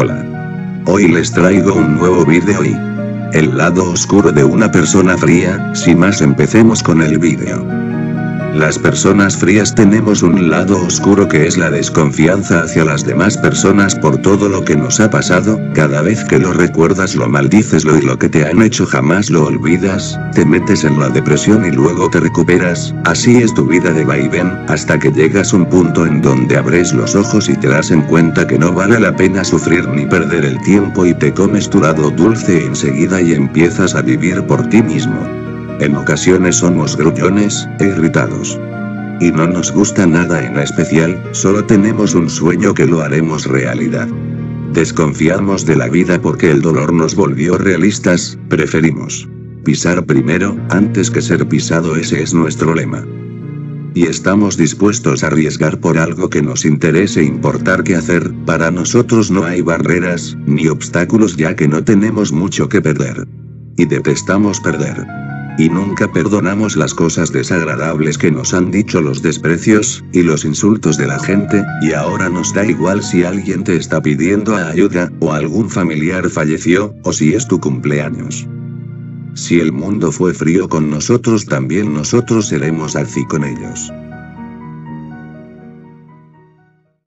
Hola. Hoy les traigo un nuevo vídeo y... El lado oscuro de una persona fría, sin más empecemos con el vídeo. Las personas frías tenemos un lado oscuro que es la desconfianza hacia las demás personas por todo lo que nos ha pasado, cada vez que lo recuerdas lo maldices lo y lo que te han hecho jamás lo olvidas, te metes en la depresión y luego te recuperas, así es tu vida de vaivén, hasta que llegas a un punto en donde abres los ojos y te das en cuenta que no vale la pena sufrir ni perder el tiempo y te comes tu lado dulce enseguida y empiezas a vivir por ti mismo. En ocasiones somos grullones, e irritados. Y no nos gusta nada en especial, solo tenemos un sueño que lo haremos realidad. Desconfiamos de la vida porque el dolor nos volvió realistas, preferimos pisar primero, antes que ser pisado ese es nuestro lema. Y estamos dispuestos a arriesgar por algo que nos interese importar qué hacer, para nosotros no hay barreras, ni obstáculos ya que no tenemos mucho que perder. Y detestamos perder y nunca perdonamos las cosas desagradables que nos han dicho los desprecios, y los insultos de la gente, y ahora nos da igual si alguien te está pidiendo ayuda, o algún familiar falleció, o si es tu cumpleaños. Si el mundo fue frío con nosotros también nosotros seremos así con ellos.